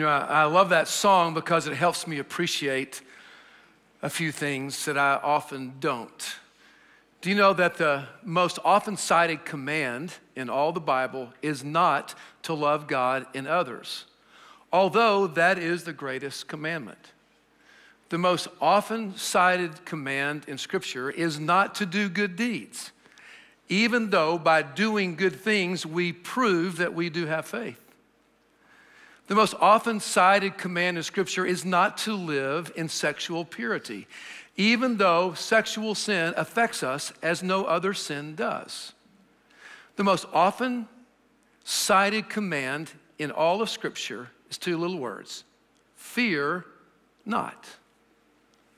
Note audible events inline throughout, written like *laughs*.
You know, I, I love that song because it helps me appreciate a few things that I often don't. Do you know that the most often cited command in all the Bible is not to love God and others, although that is the greatest commandment? The most often cited command in Scripture is not to do good deeds, even though by doing good things we prove that we do have faith. The most often cited command in Scripture is not to live in sexual purity, even though sexual sin affects us as no other sin does. The most often cited command in all of Scripture is two little words fear not.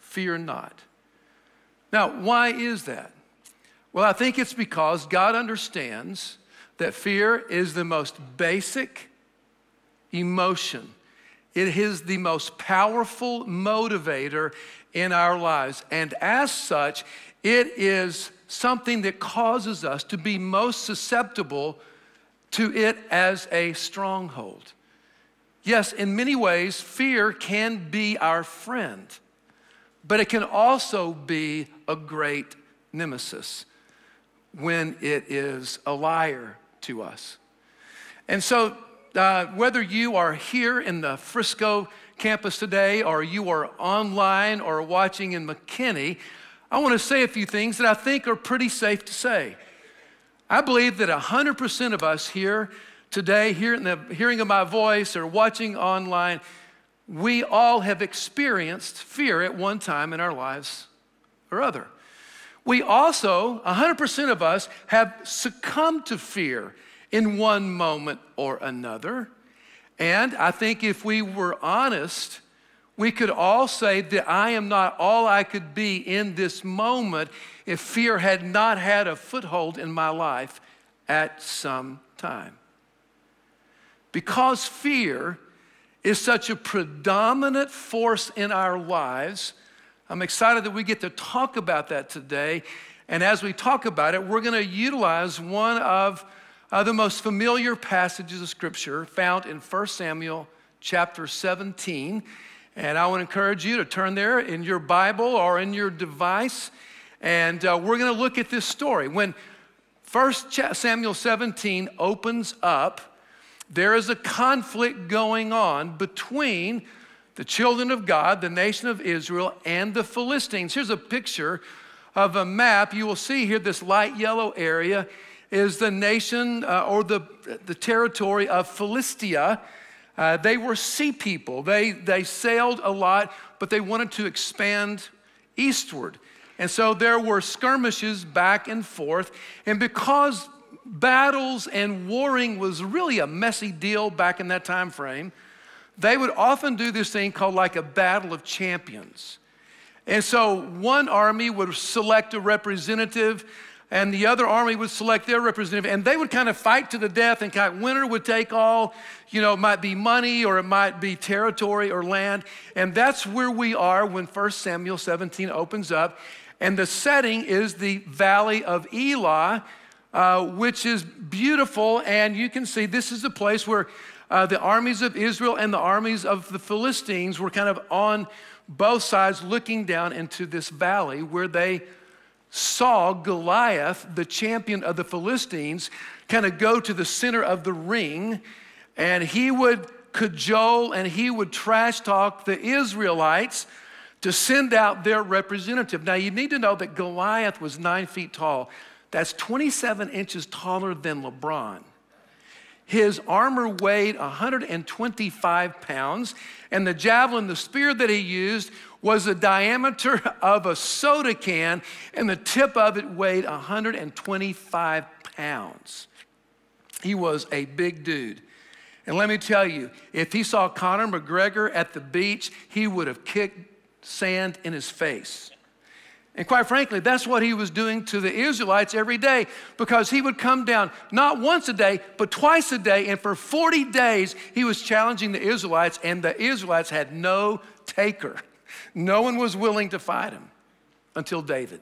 Fear not. Now, why is that? Well, I think it's because God understands that fear is the most basic emotion. It is the most powerful motivator in our lives. And as such, it is something that causes us to be most susceptible to it as a stronghold. Yes, in many ways, fear can be our friend, but it can also be a great nemesis when it is a liar to us. And so uh, whether you are here in the Frisco campus today or you are online or watching in McKinney, I want to say a few things that I think are pretty safe to say. I believe that 100% of us here today, here in the hearing of my voice or watching online, we all have experienced fear at one time in our lives or other. We also, 100% of us, have succumbed to fear in one moment or another. And I think if we were honest, we could all say that I am not all I could be in this moment if fear had not had a foothold in my life at some time. Because fear is such a predominant force in our lives, I'm excited that we get to talk about that today. And as we talk about it, we're going to utilize one of uh, the most familiar passages of Scripture found in 1 Samuel chapter 17. And I to encourage you to turn there in your Bible or in your device. And uh, we're going to look at this story. When 1 Samuel 17 opens up, there is a conflict going on between the children of God, the nation of Israel, and the Philistines. Here's a picture of a map. You will see here this light yellow area is the nation uh, or the, the territory of Philistia. Uh, they were sea people. They, they sailed a lot, but they wanted to expand eastward. And so there were skirmishes back and forth. And because battles and warring was really a messy deal back in that time frame, they would often do this thing called like a battle of champions. And so one army would select a representative and the other army would select their representative, and they would kind of fight to the death, and kind of winner would take all, you know, it might be money or it might be territory or land. And that's where we are when 1 Samuel 17 opens up. And the setting is the valley of Elah, uh, which is beautiful. And you can see this is the place where uh, the armies of Israel and the armies of the Philistines were kind of on both sides looking down into this valley where they saw Goliath, the champion of the Philistines, kind of go to the center of the ring, and he would cajole and he would trash talk the Israelites to send out their representative. Now, you need to know that Goliath was nine feet tall. That's 27 inches taller than LeBron. His armor weighed 125 pounds, and the javelin, the spear that he used, was the diameter of a soda can, and the tip of it weighed 125 pounds. He was a big dude. And let me tell you, if he saw Conor McGregor at the beach, he would have kicked sand in his face. And quite frankly, that's what he was doing to the Israelites every day because he would come down not once a day, but twice a day. And for 40 days, he was challenging the Israelites, and the Israelites had no taker. No one was willing to fight him until David.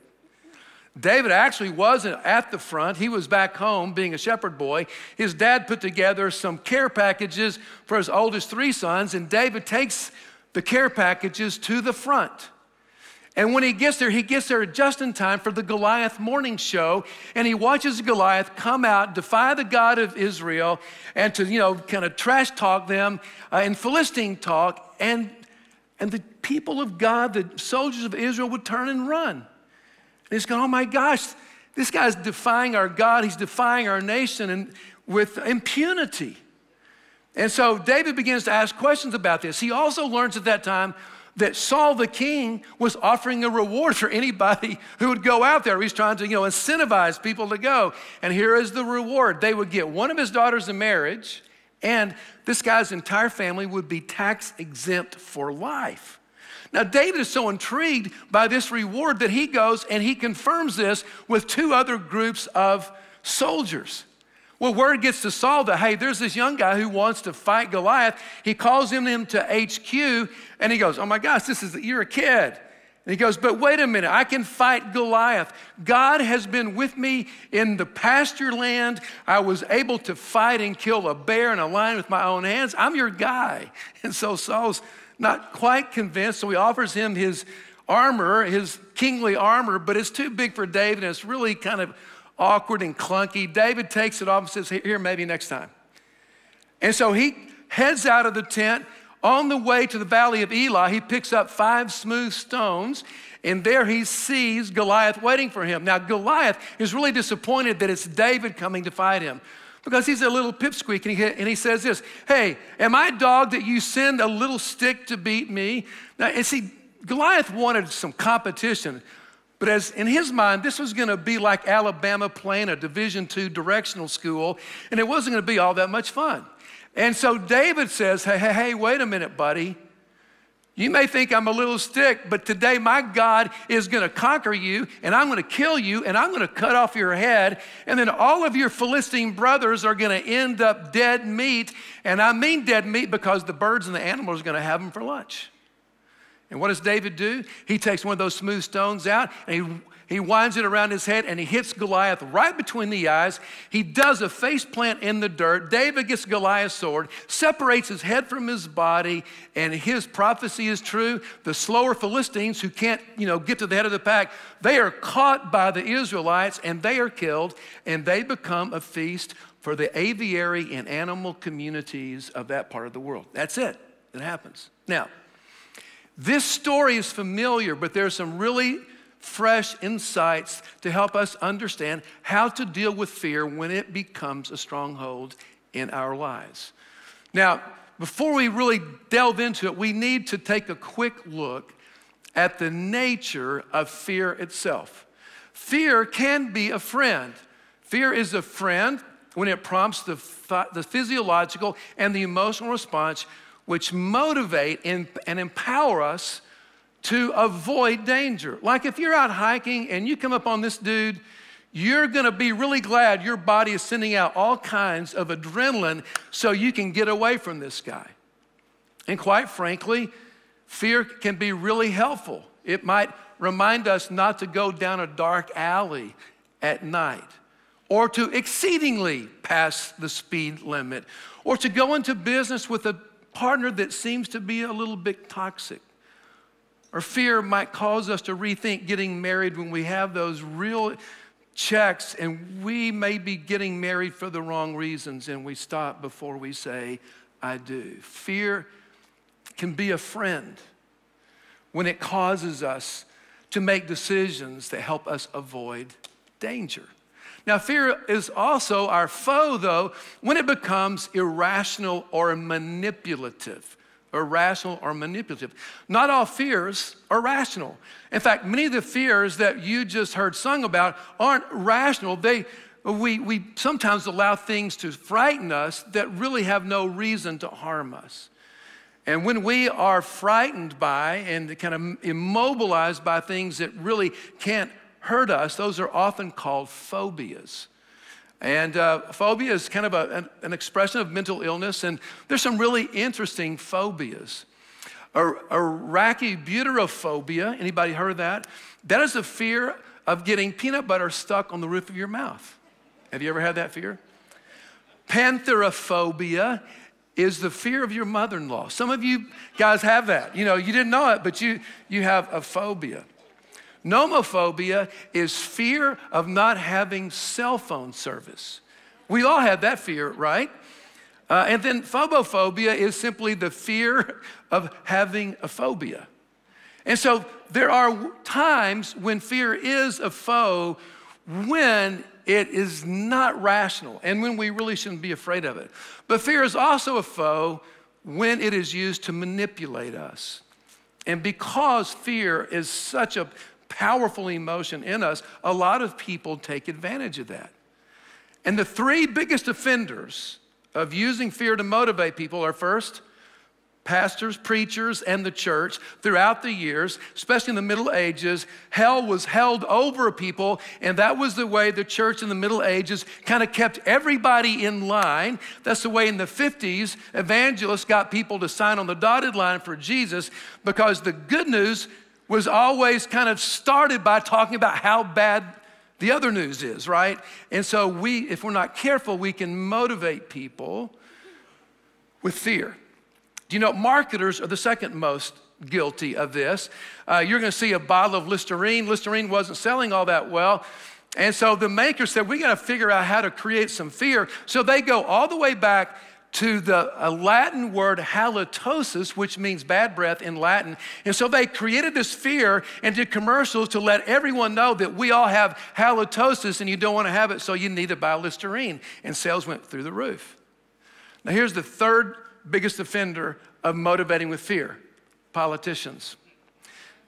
David actually wasn't at the front. He was back home being a shepherd boy. His dad put together some care packages for his oldest three sons, and David takes the care packages to the front. And when he gets there, he gets there just in time for the Goliath morning show, and he watches Goliath come out, defy the God of Israel, and to, you know, kind of trash talk them uh, in Philistine talk, and, and the people of God, the soldiers of Israel, would turn and run. And he's going, oh my gosh, this guy's defying our God. He's defying our nation and with impunity. And so David begins to ask questions about this. He also learns at that time that Saul the king was offering a reward for anybody who would go out there. He's trying to, you know, incentivize people to go. And here is the reward. They would get one of his daughters in marriage, and this guy's entire family would be tax exempt for life. Now, David is so intrigued by this reward that he goes and he confirms this with two other groups of soldiers. Well, word gets to Saul that, hey, there's this young guy who wants to fight Goliath. He calls him into HQ and he goes, oh my gosh, this is, you're a kid. And he goes, but wait a minute, I can fight Goliath. God has been with me in the pasture land. I was able to fight and kill a bear and a lion with my own hands. I'm your guy. *laughs* And so Saul's not quite convinced, so he offers him his armor, his kingly armor, but it's too big for David and it's really kind of awkward and clunky. David takes it off and says, Here, maybe next time. And so he heads out of the tent. On the way to the valley of Elah, he picks up five smooth stones, and there he sees Goliath waiting for him. Now, Goliath is really disappointed that it's David coming to fight him because he's a little pipsqueak and he, and he says this Hey, am I dog that you send a little stick to beat me? Now, and see, Goliath wanted some competition, but as in his mind, this was going to be like Alabama playing a Division II directional school, and it wasn't going to be all that much fun. And so David says, Hey, hey, hey, wait a minute, buddy. You may think I'm a little stick, but today my God is going to conquer you, and I'm going to kill you, and I'm going to cut off your head, and then all of your Philistine brothers are going to end up dead meat. And I mean dead meat because the birds and the animals are going to have them for lunch. And what does David do? He takes one of those smooth stones out and he winds it around his head and he hits Goliath right between the eyes. He does a face plant in the dirt. David gets Goliath's sword, separates his head from his body, and his prophecy is true. The slower Philistines who can't, you know, get to the head of the pack, they are caught by the Israelites and they are killed, and they become a feast for the aviary and animal communities of that part of the world. That's it. It happens. Now, this story is familiar, but there's some really fresh insights to help us understand how to deal with fear when it becomes a stronghold in our lives. Now, before we really delve into it, we need to take a quick look at the nature of fear itself. Fear can be a friend. Fear is a friend when it prompts the, the physiological and the emotional response which motivate and, and empower us to avoid danger. Like if you're out hiking and you come up on this dude, you're gonna be really glad your body is sending out all kinds of adrenaline so you can get away from this guy. And quite frankly, fear can be really helpful. It might remind us not to go down a dark alley at night or to exceedingly pass the speed limit or to go into business with a partner that seems to be a little bit toxic. Or fear might cause us to rethink getting married when we have those real checks and we may be getting married for the wrong reasons and we stop before we say, I do. Fear can be a friend when it causes us to make decisions that help us avoid danger. Now, fear is also our foe, though, when it becomes irrational or manipulative irrational or manipulative. Not all fears are rational. In fact, many of the fears that you just heard sung about aren't rational. They, we, we sometimes allow things to frighten us that really have no reason to harm us. And when we are frightened by and kind of immobilized by things that really can't hurt us, those are often called phobias. And uh, phobia is kind of a, an, an, expression of mental illness, and there's some really interesting phobias. Arachibutyrophobia, anybody heard of that? That is a fear of getting peanut butter stuck on the roof of your mouth. Have you ever had that fear? Pentheraphobia is the fear of your mother in law. Some of you guys have that. You know, you didn't know it, but you, you have a phobia. Nomophobia is fear of not having cell phone service. We all have that fear, right? Uh, and then phobophobia is simply the fear *laughs* of having a phobia. And so there are times when fear is a foe when it is not rational and when we really shouldn't be afraid of it. But fear is also a foe when it is used to manipulate us. And because fear is such a powerful emotion in us, a lot of people take advantage of that. And the three biggest offenders of using fear to motivate people are first, pastors, preachers, and the church throughout the years, especially in the Middle Ages, hell was held over people, and that was the way the church in the Middle Ages kind of kept everybody in line. That's the way in the 50s, evangelists got people to sign on the dotted line for Jesus because the good news was always kind of started by talking about how bad the other news is, right? And so we, if we're not careful, we can motivate people with fear. Do you know marketers are the second most guilty of this? Uh, you're going to see a bottle of Listerine. Listerine wasn't selling all that well. And so the maker said, we got to figure out how to create some fear. So they go all the way back to the Latin word halitosis, which means bad breath in Latin. And so they created this fear and did commercials to let everyone know that we all have halitosis and you don't want to have it, so you need to buy Listerine. And sales went through the roof. Now, here's the third biggest offender of motivating with fear politicians.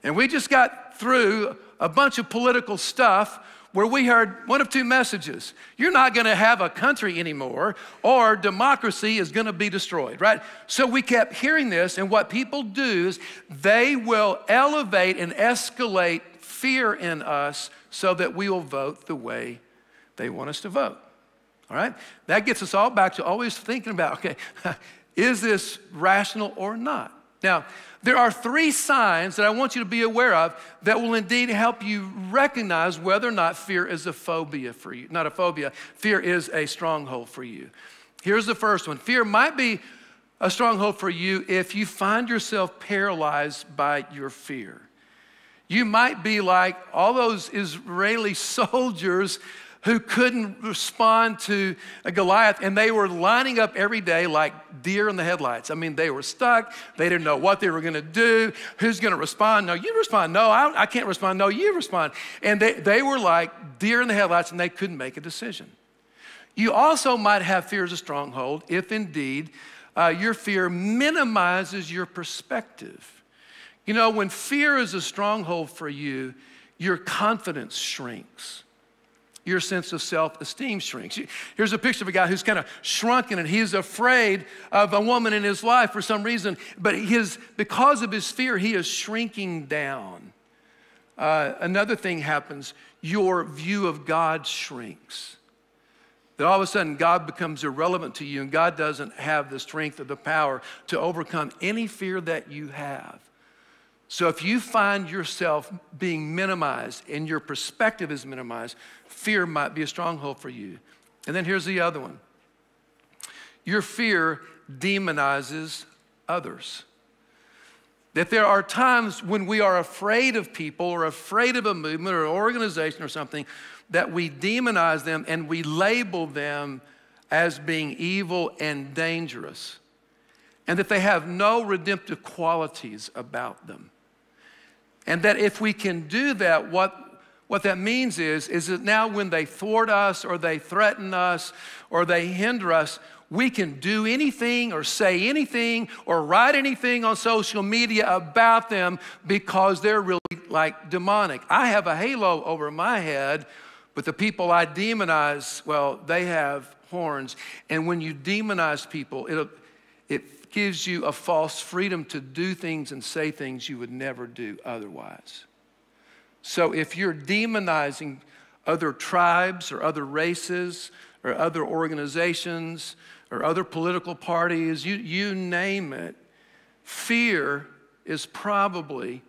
And we just got through a bunch of political stuff where we heard one of two messages you're not going to have a country anymore, or democracy is going to be destroyed, right? So we kept hearing this, and what people do is they will elevate and escalate fear in us so that we will vote the way they want us to vote. All right? That gets us all back to always thinking about okay, *laughs* is this rational or not? Now, there are three signs that I want you to be aware of that will indeed help you recognize whether or not fear is a phobia for you. Not a phobia, fear is a stronghold for you. Here's the first one fear might be a stronghold for you if you find yourself paralyzed by your fear. You might be like all those Israeli *laughs* soldiers who couldn't respond to Goliath, and they were lining up every day like deer in the headlights. I mean, they were stuck. They didn't know what they were going to do. Who's going to respond? No, you respond. No, I, I can't respond. No, you respond. And they, they were like deer in the headlights, and they couldn't make a decision. You also might have fear as a stronghold if indeed uh, your fear minimizes your perspective. You know, when fear is a stronghold for you, your confidence shrinks your sense of self esteem shrinks. Here's a picture of a guy who's kind of shrunken and he's afraid of a woman in his life for some reason, but his, because of his fear, he is shrinking down. Uh, another thing happens your view of God shrinks. That all of a sudden God becomes irrelevant to you and God doesn't have the strength or the power to overcome any fear that you have. So if you find yourself being minimized and your perspective is minimized, fear might be a stronghold for you. And then here's the other one your fear demonizes others. That there are times when we are afraid of people or afraid of a movement or an organization or something that we demonize them and we label them as being evil and dangerous, and that they have no redemptive qualities about them. And that if we can do that, what, what that means is, is that now when they thwart us or they threaten us or they hinder us, we can do anything or say anything or write anything on social media about them because they're really like demonic. I have a halo over my head, but the people I demonize, well, they have horns. And when you demonize people, it it gives you a false freedom to do things and say things you would never do otherwise. So if you're demonizing other tribes or other races or other organizations or other political parties, you, you name it, fear is probably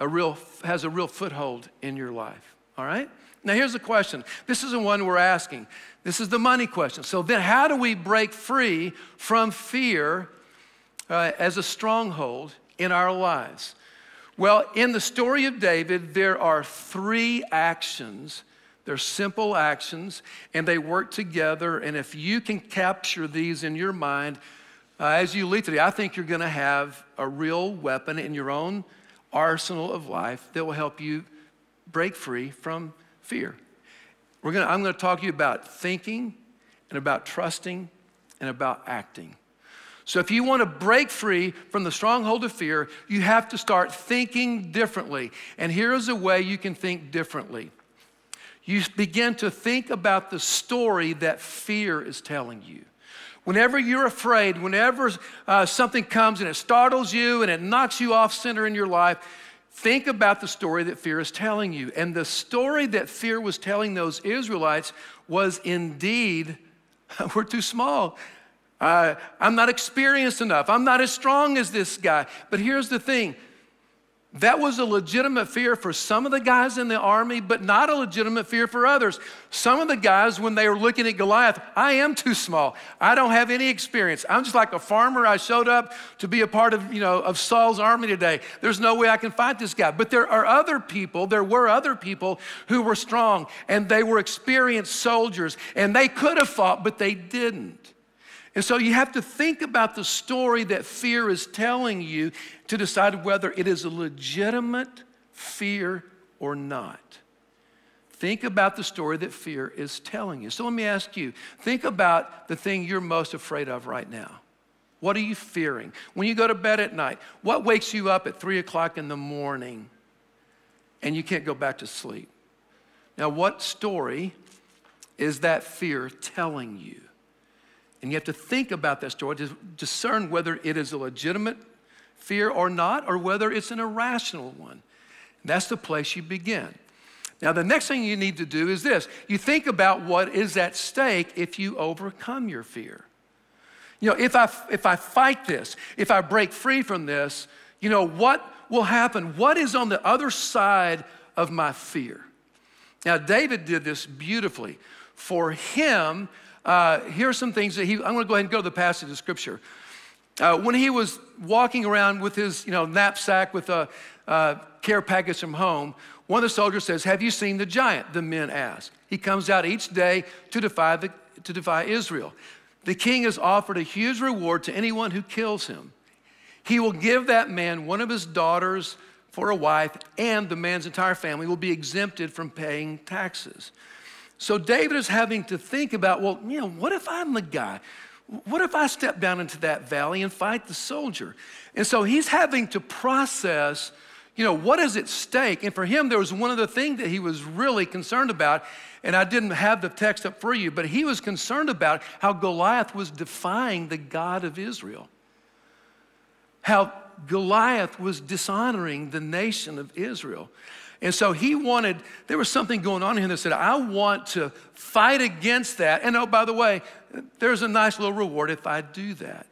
a real, has a real foothold in your life. All right? Now, here's the question. This is the one we're asking. This is the money question. So, then how do we break free from fear uh, as a stronghold in our lives? Well, in the story of David, there are three actions. They're simple actions, and they work together. And if you can capture these in your mind uh, as you lead today, I think you're going to have a real weapon in your own arsenal of life that will help you break free from fear. We're gonna, I'm going to talk to you about thinking and about trusting and about acting. So, if you want to break free from the stronghold of fear, you have to start thinking differently. And here is a way you can think differently. You begin to think about the story that fear is telling you. Whenever you're afraid, whenever uh, something comes and it startles you and it knocks you off center in your life, think about the story that fear is telling you. And the story that fear was telling those Israelites was indeed, *laughs* we're too small. Uh, I'm not experienced enough. I'm not as strong as this guy. But here's the thing that was a legitimate fear for some of the guys in the army, but not a legitimate fear for others. Some of the guys, when they were looking at Goliath, I am too small. I don't have any experience. I'm just like a farmer. I showed up to be a part of, you know, of Saul's army today. There's no way I can fight this guy. But there are other people, there were other people who were strong and they were experienced soldiers and they could have fought, but they didn't. And so you have to think about the story that fear is telling you to decide whether it is a legitimate fear or not. Think about the story that fear is telling you. So let me ask you think about the thing you're most afraid of right now. What are you fearing? When you go to bed at night, what wakes you up at three o'clock in the morning and you can't go back to sleep? Now, what story is that fear telling you? And you have to think about that story to discern whether it is a legitimate fear or not, or whether it's an irrational one. That's the place you begin. Now, the next thing you need to do is this you think about what is at stake if you overcome your fear. You know, if I, if I fight this, if I break free from this, you know, what will happen? What is on the other side of my fear? Now, David did this beautifully. For him, uh, here are some things that he, I'm going to go ahead and go to the passage of scripture. Uh, when he was walking around with his you know, knapsack with a uh, care package from home, one of the soldiers says, Have you seen the giant? The men ask. He comes out each day to defy, the, to defy Israel. The king has offered a huge reward to anyone who kills him. He will give that man one of his daughters for a wife, and the man's entire family will be exempted from paying taxes. So David is having to think about, well, you know, what if I'm the guy? What if I step down into that valley and fight the soldier? And so he's having to process, you know, what is at stake? And for him, there was one other thing that he was really concerned about, and I didn't have the text up for you, but he was concerned about how Goliath was defying the God of Israel. How Goliath was dishonoring the nation of Israel. And so he wanted, there was something going on in him that said, I want to fight against that. And oh, by the way, there's a nice little reward if I do that.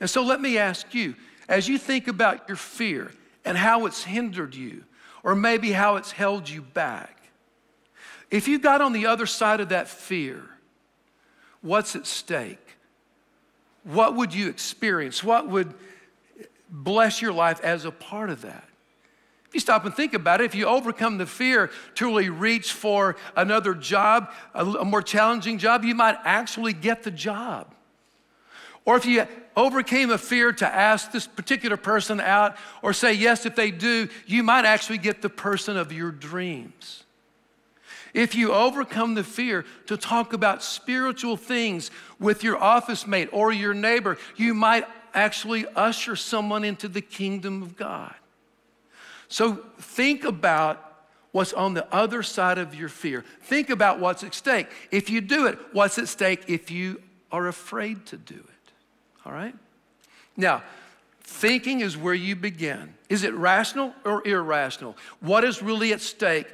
And so let me ask you, as you think about your fear and how it's hindered you, or maybe how it's held you back, if you got on the other side of that fear, what's at stake? What would you experience? What would bless your life as a part of that? If you stop and think about it, if you overcome the fear to really reach for another job, a, a more challenging job, you might actually get the job. Or if you overcame a fear to ask this particular person out or say yes if they do, you might actually get the person of your dreams. If you overcome the fear to talk about spiritual things with your office mate or your neighbor, you might actually usher someone into the kingdom of God. So think about what's on the other side of your fear. Think about what's at stake. If you do it, what's at stake if you are afraid to do it? All right? Now, thinking is where you begin. Is it rational or irrational? What is really at stake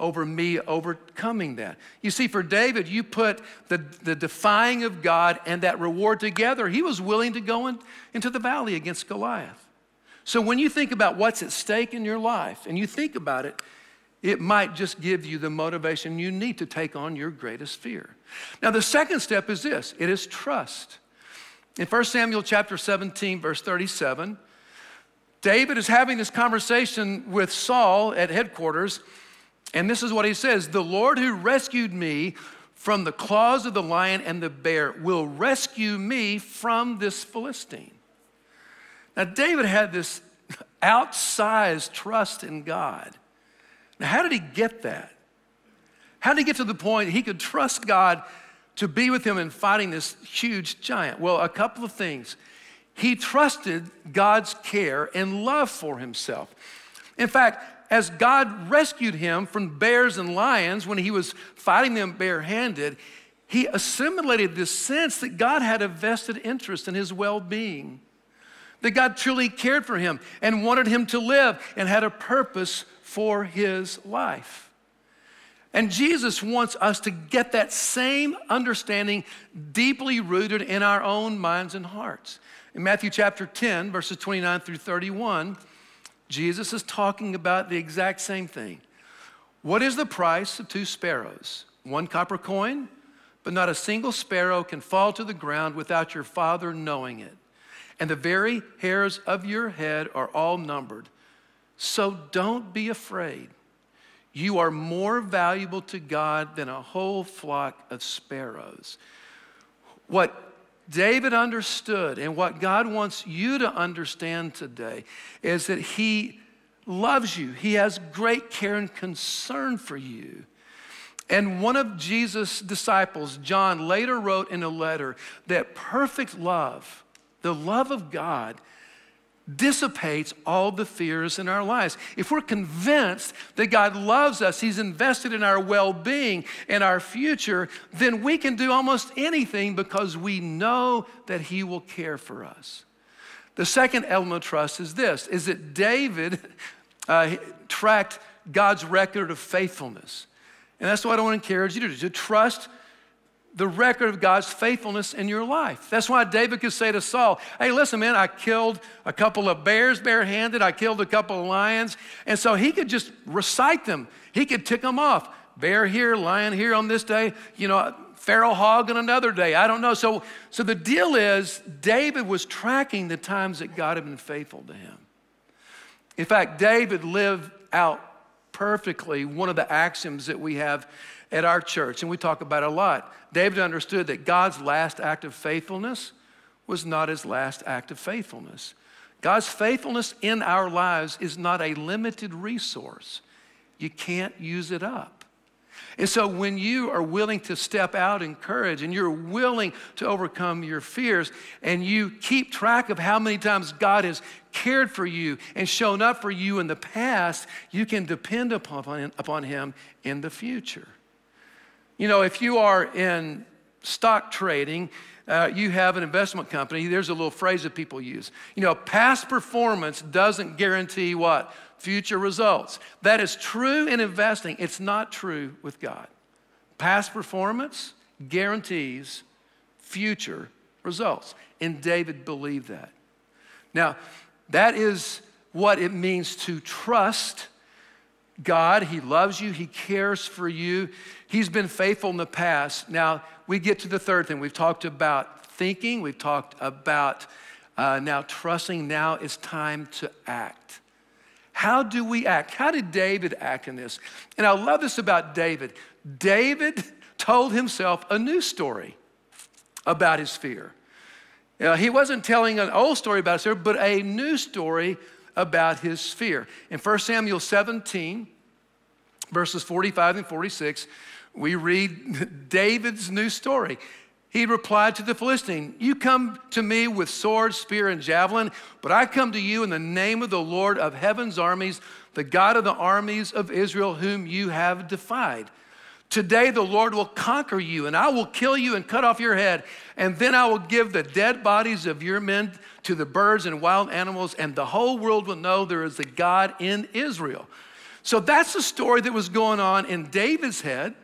over me overcoming that? You see, for David, you put the, the defying of God and that reward together. He was willing to go in, into the valley against Goliath. So when you think about what's at stake in your life and you think about it, it might just give you the motivation you need to take on your greatest fear. Now, the second step is this it is trust. In 1 Samuel chapter 17, verse 37, David is having this conversation with Saul at headquarters, and this is what he says The Lord who rescued me from the claws of the lion and the bear will rescue me from this Philistine. Now, David had this outsized trust in God. Now, how did he get that? How did he get to the point he could trust God to be with him in fighting this huge giant? Well, a couple of things. He trusted God's care and love for himself. In fact, as God rescued him from bears and lions when he was fighting them barehanded, he assimilated this sense that God had a vested interest in his well being, that God truly cared for him and wanted him to live and had a purpose for his life. And Jesus wants us to get that same understanding deeply rooted in our own minds and hearts. In Matthew chapter 10, verses 29 through 31, Jesus is talking about the exact same thing. What is the price of two sparrows? One copper coin, but not a single sparrow can fall to the ground without your Father knowing it. And the very hairs of your head are all numbered. So don't be afraid. You are more valuable to God than a whole flock of sparrows. What David understood, and what God wants you to understand today is that He loves you. He has great care and concern for you. And one of Jesus' disciples, John, later wrote in a letter that perfect love, the love of God, dissipates all the fears in our lives. If we're convinced that God loves us, He's invested in our well being and our future, then we can do almost anything because we know that He will care for us. The second element of trust is this is that David *laughs* uh, tracked God's record of faithfulness. And that's what I want to encourage you to do to trust the record of God's faithfulness in your life. That's why David could say to Saul, Hey, listen, man, I killed a couple of bears barehanded, I killed a couple of lions. And so he could just recite them, he could tick them off. Bear here, lion here on this day, you know, feral hog on another day. I don't know. So, so the deal is, David was tracking the times that God had been faithful to him. In fact, David lived out perfectly one of the axioms that we have at our church, and we talk about a lot. David understood that God's last act of faithfulness was not his last act of faithfulness. God's faithfulness in our lives is not a limited resource. You can't use it up. And so, when you are willing to step out in courage and you're willing to overcome your fears and you keep track of how many times God has cared for you and shown up for you in the past, you can depend upon, upon Him in the future. You know, if you are in stock trading, uh, you have an investment company, there's a little phrase that people use. You know, past performance doesn't guarantee what? Future results. That is true in investing, it's not true with God. Past performance guarantees future results. And David believed that. Now, that is what it means to trust God. He loves you, He cares for you. He's been faithful in the past. Now, we get to the third thing. We've talked about thinking, we've talked about uh, now trusting. Now it's time to act. How do we act? How did David act in this? And I love this about David. David *laughs* told himself a new story about his fear. Uh, he wasn't telling an old story about his fear, but a new story about his fear. In 1 Samuel 17, verses 45 and 46, we read *laughs* David's new story. He replied to the Philistine, You come to me with sword, spear, and javelin, but I come to you in the name of the Lord of heaven's armies, the God of the armies of Israel, whom you have defied. Today the Lord will conquer you, and I will kill you and cut off your head, and then I will give the dead bodies of your men to the birds and wild animals, and the whole world will know there is a God in Israel. So that's the story that was going on in David's head.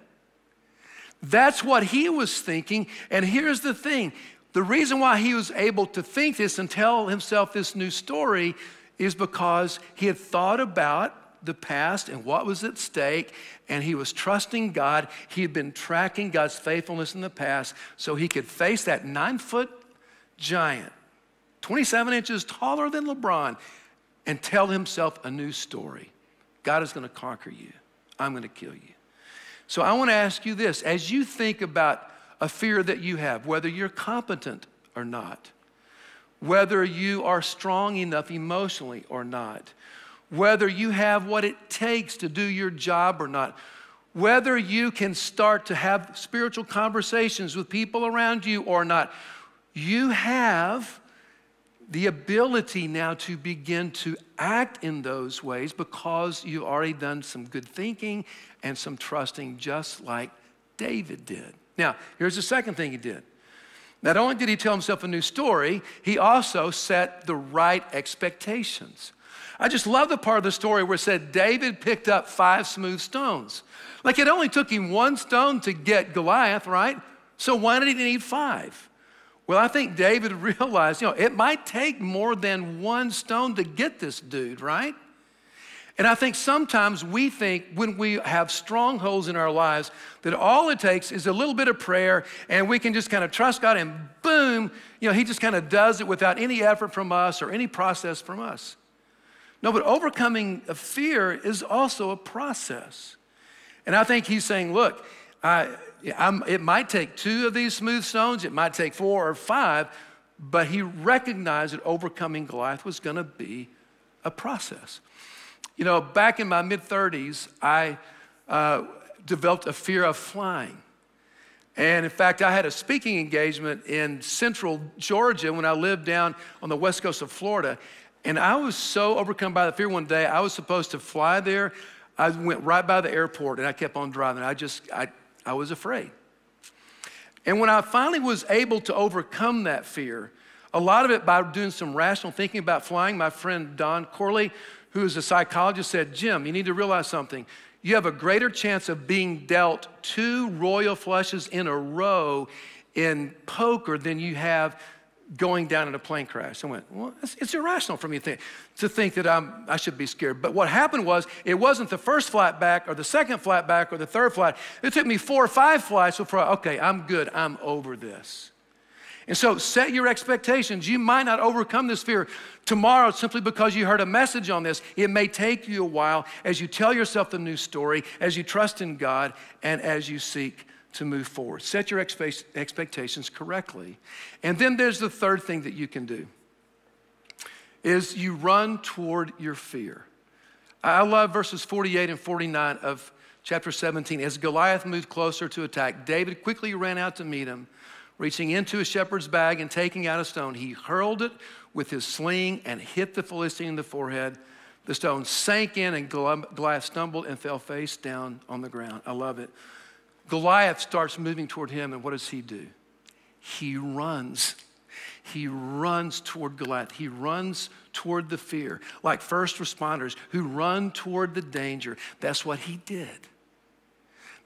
That's what he was thinking. And here's the thing the reason why he was able to think this and tell himself this new story is because he had thought about the past and what was at stake, and he was trusting God. He had been tracking God's faithfulness in the past so he could face that nine foot giant, 27 inches taller than LeBron, and tell himself a new story. God is going to conquer you, I'm going to kill you. So I want to ask you this as you think about a fear that you have, whether you're competent or not, whether you are strong enough emotionally or not, whether you have what it takes to do your job or not, whether you can start to have spiritual conversations with people around you or not, you have the ability now to begin to act in those ways because you've already done some good thinking and some trusting, just like David did. Now, here's the second thing he did. Not only did he tell himself a new story, he also set the right expectations. I just love the part of the story where it said David picked up five smooth stones. Like it only took him one stone to get Goliath, right? So why did he need five? Well, I think David *laughs* realized, you know, it might take more than one stone to get this dude, right? And I think sometimes we think when we have strongholds in our lives that all it takes is a little bit of prayer and we can just kind of trust God and boom, you know, He just kind of does it without any effort from us or any process from us. No, but overcoming a fear is also a process. And I think he's saying, look, I, it might take two of these smooth stones, it might take four or five, but he recognized that overcoming Goliath was going to be a process. You know, back in my mid 30s, I uh, developed a fear of flying. And in fact, I had a speaking engagement in central Georgia when I lived down on the west coast of Florida. And I was so overcome by the fear one day, I was supposed to fly there. I went right by the airport and I kept on driving. I just, I, I was afraid. And when I finally was able to overcome that fear, a lot of it by doing some rational thinking about flying, my friend Don Corley, who is a psychologist, said, Jim, you need to realize something. You have a greater chance of being dealt two royal flushes in a row in poker than you have going down in a plane crash. I went, well, it's, it's irrational for me to think, to think that I'm, I should be scared. But what happened was, it wasn't the first flight back or the second flight back or the third flight. It took me four or five flights before, okay, I'm good. I'm over this. And so set your expectations. You might not overcome this fear tomorrow simply because you heard a message on this. It may take you a while as you tell yourself the new story, as you trust in God, and as you seek to move forward. Set your expectations correctly. And then there's the third thing that you can do is you run toward your fear. I love verses 48 and 49 of chapter 17. As Goliath moved closer to attack, David quickly ran out to meet him. Reaching into a shepherd's bag and taking out a stone, he hurled it with his sling and hit the Philistine in the forehead. The stone sank in, and Goliath stumbled and fell face down on the ground. I love it. Goliath starts moving toward him, and what does he do? He runs. He runs toward Goliath. He runs toward the fear, like first responders who run toward the danger. That's what he did.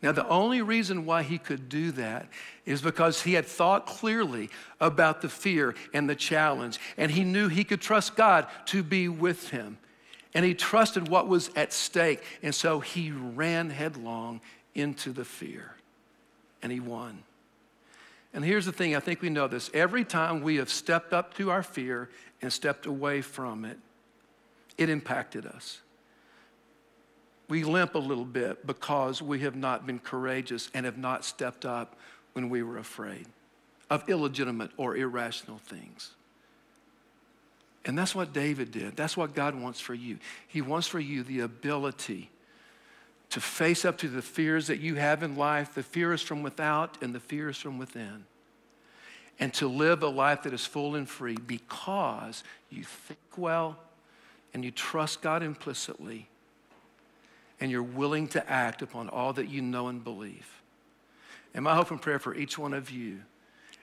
Now, the only reason why he could do that is because he had thought clearly about the fear and the challenge, and he knew he could trust God to be with him. And he trusted what was at stake, and so he ran headlong into the fear. And he won. And here's the thing I think we know this. Every time we have stepped up to our fear and stepped away from it, it impacted us. We limp a little bit because we have not been courageous and have not stepped up when we were afraid of illegitimate or irrational things. And that's what David did. That's what God wants for you. He wants for you the ability to face up to the fears that you have in life. The fear is from without and the fear is from within. And to live a life that is full and free because you think well and you trust God implicitly and you're willing to act upon all that you know and believe. And my hope and prayer for each one of you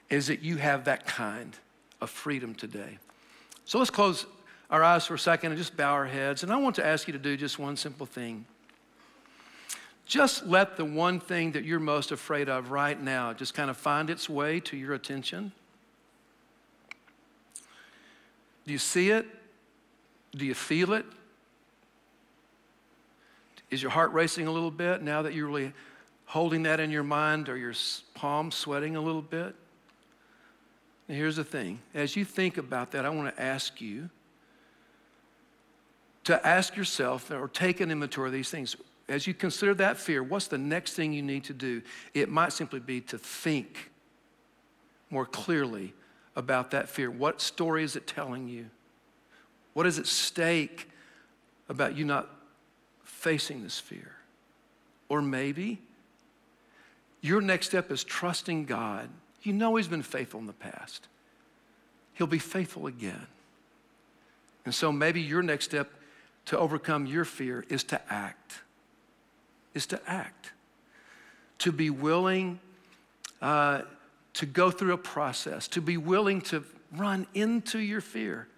is that you have that kind of freedom today. So let's close our eyes for a second and just bow our heads. And I want to ask you to do just one simple thing. Just let the one thing that you're most afraid of right now just kind of find its way to your attention. Do you see it? Do you feel it? Is your heart racing a little bit now that you're really holding that in your mind or your palms sweating a little bit? And here's the thing as you think about that, I want to ask you to ask yourself or take an inventory of these things. As you consider that fear, what's the next thing you need to do? It might simply be to think more clearly about that fear. What story is it telling you? What is at stake about you not facing this fear? Or maybe your next step is trusting God. You know He's been faithful in the past, He'll be faithful again. And so maybe your next step to overcome your fear is to act. Is to act. To be willing uh, to go through a process, to be willing to run into your fear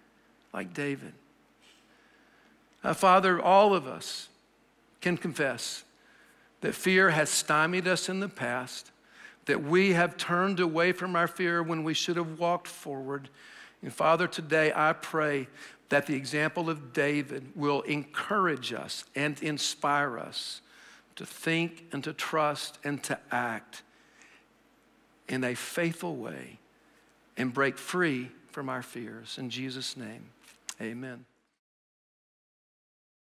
like David. Uh, Father, all of us can confess that fear has stymied us in the past, that we have turned away from our fear when we should have walked forward. And Father, today I pray that the example of David will encourage us and inspire us to think and to trust and to act in a faithful way and break free from our fears. In Jesus' name, amen.